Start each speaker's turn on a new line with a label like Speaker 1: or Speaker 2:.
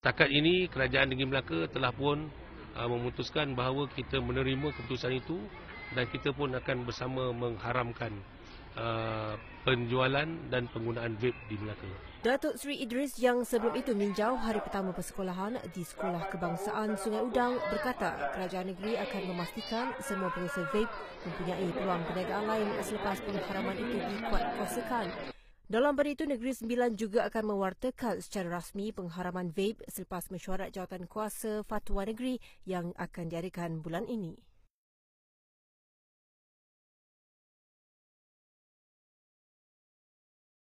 Speaker 1: Takat ini kerajaan negeri Melaka telah pun uh, memutuskan bahawa kita menerima keputusan itu dan kita pun akan bersama mengharamkan uh, penjualan dan penggunaan vape di Melaka.
Speaker 2: Datuk Seri Idris yang sebelum itu meninjau hari pertama persekolahan di Sekolah Kebangsaan Sungai Udang berkata kerajaan negeri akan memastikan semua pengusaha vape mempunyai peluang perniagaan lain selepas pengharaman itu dikuatkuasakan. Dalam pada itu, Negeri Sembilan juga akan mewartakan secara rasmi pengharaman vape selepas mesyuarat jawatan kuasa fatwa negeri yang akan diadakan bulan ini.